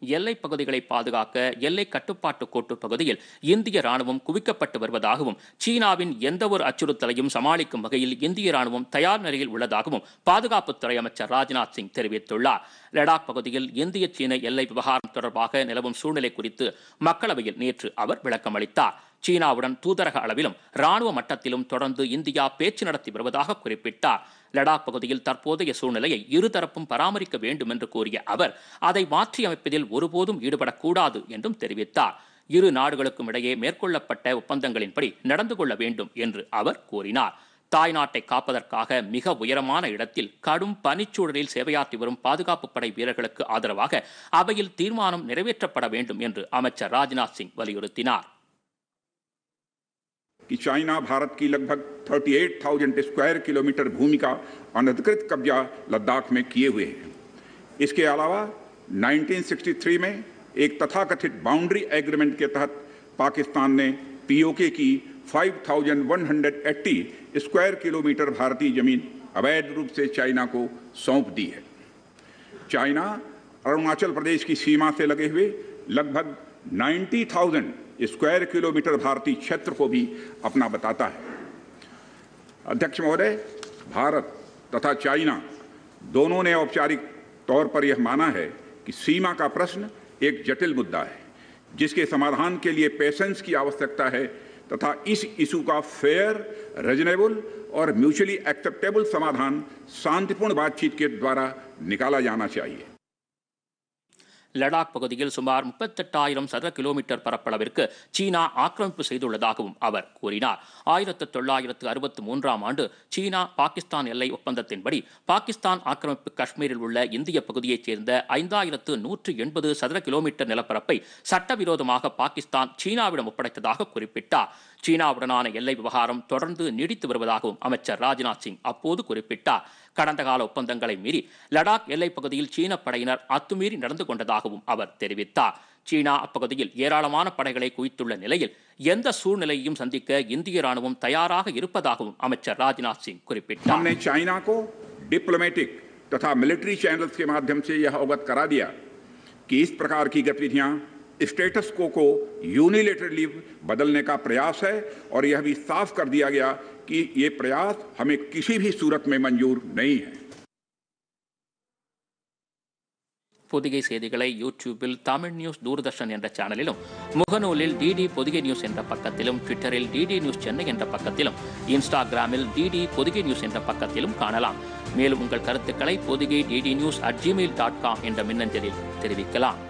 எல்லைப் பகுதிகளை பாதுகாக்க எல்லை கட்டுப்பாட்டு கோட்டு பகுதியில் இந்திய ராணுவம் குவிக்கப்பட்டு வருவதாகவும் சீனாவின் எந்தவொரு அச்சுறுத்தலையும் சமாளிக்கும் வகையில் இந்திய ராணுவம் தயார் நிலையில் உள்ளதாகவும் பாதுகாப்புத்துறை அமைச்சர் ராஜ்நாத் சிங் தெரிவித்துள்ளார். லடாக் பகுதியில் இந்திய சீன எல்லை விவகாரம் தொடர்பாக நிலவும் சூழ்நிலை குறித்து மக்களவையில் நேற்று அவர் விளக்கமளித்தார். சீனாவுடன் தூதரக அளவிலும் ராணுவ மட்டத்திலும் தொடர்ந்து இந்தியா பேச்சு நடத்தி வருவதாக குறிப்பிட்டார். லடாக் பகுதியில் தற்போதைய சூழ்நிலையை இருதரப்பும் பராமரிக்க வேண்டும் என்று கூறிய அவர் அதை மாற்றியமைப்பதில் ஒருபோதும் ஈடுபடக்கூடாது என்றும் தெரிவித்தார். இரு நாடுகளுக்கும் இடையே மேற்கொள்ளப்பட்ட ஒப்பந்தங்களின்படி நடந்து கொள்ள வேண்டும் என்று அவர் கூறினார். தாய்நாட்டை காப்பதற்காக மிக உயரமான இடத்தில் கடும் பனிச்சூழலில் சேவையாற்றி வரும் பாதுகாப்பு படை வீரர்களுக்கு ஆதரவாக அவையில் தீர்மானம் நிறைவேற்றப்பட வேண்டும் என்று அமைச்சர் ராஜ்நாத் சிங் வலியுறுத்தினார். कि चाइना भारत की लगभग 38,000 स्क्वायर किलोमीटर भूमि का अनधिकृत कब्जा लद्दाख में किए हुए हैं। इसके अलावा 1963 में एक तथाकथित बाउंड्री एग्रीमेंट के तहत पाकिस्तान ने पीओके की 5,180 स्क्वायर किलोमीटर भारतीय ज़मीन अवैध रूप से चाइना को सौंप दी है। चाइना अरुणाचल प्रदेश की सीमा से लगे हुए लगभग 90,000 स्क्वायर किलोमीटर भारतीय क्षेत्र को भी अपना बताता है। अध्यक्ष महोदय, भारत तथा चाइना दोनों ने औपचारिक तौर पर यह माना है कि सीमा का प्रश्न एक जटिल मुद्दा है, जिसके समाधान के लिए पेशेंस की आवश्यकता है तथा इस इशू का फेयर रीजनेबल और म्यूचुअली एक्सेप्टेबल समाधान शांतिपूर्ण बातचीत के द्वारा निकाला जाना चाहिए। லடாக் பகுதியில் சுமார் முப்பத்தெட்டாயிரம் சதுர கிலோமீட்டர் பரப்பளவிற்கு சீனா ஆக்கிரமிப்பு செய்துள்ளதாகவும் அவர் கூறினார். ஆயிரத்து தொள்ளாயிரத்து அறுபத்தி மூன்றாம் ஆண்டு சீனா பாகிஸ்தான் எல்லை ஒப்பந்தத்தின்படி பாகிஸ்தான் ஆக்கிரமிப்பு காஷ்மீரில் உள்ள இந்திய பகுதியைச் சேர்ந்த ஐந்தாயிரத்து நூற்று எண்பது சதுர கிலோமீட்டர் நிலப்பரப்பை சட்டவிரோதமாக பாகிஸ்தான் சீனாவிடம் ஒப்படைத்ததாக குறிப்பிட்டார். சீனாவுடனான எல்லை விவகாரம் தொடர்ந்து நீடித்து வருவதாகவும் அமைச்சர் ராஜ்நாத் சிங் அப்போது குறிப்பிட்டார். கடந்த கால ஒப்பந்தங்களை மீறி லடாக் எல்லைப் பகுதியில் சீன படையினர் அத்துமீறி நடந்து கொண்டதாகவும் அவர் தெரிவித்தார் சீனா அப்பகுதியில் ஏராளமான படைகளை குவித்துள்ள நிலையில் எந்த சூழ்நிலையையும் சந்திக்க இந்திய ராணுவம் தயாராக இருப்பதாகவும் அமைச்சர் ராஜ்நாத் சிங் குறிப்பிட்டார் हमने चाइना को डिप्लोमेटिक तथा मिलिट्री चैनल्स के माध्यम से यह अवगत करा दिया कि इस प्रकार की गतिविधियां स्टेटस को को यूनिलेटरली बदलने का प्रयास है और यह भी साफ कर दिया गया कि ये प्रयास हमें किसी भी सूरत में मंजूर नहीं है பொதிகை செய்திகளை யூடியூபில் தமிழ் நியூஸ் தூர்தர்ஷன் என்ற சேனலிலும் முகநூலில் டிடி பொதிகை நியூஸ் என்ற பக்கத்திலும் ட்விட்டரில் டிடி நியூஸ் சென்னை என்ற பக்கத்திலும் இன்ஸ்டாகிராமில் டிடி பொதிகை நியூஸ் என்ற பக்கத்திலும் காணலாம் மேலும் உங்கள் கருத்துக்களை Podhigai DD news at Gmail dot com என்ற மின்னஞ்சலில் தெரிவிக்கலாம்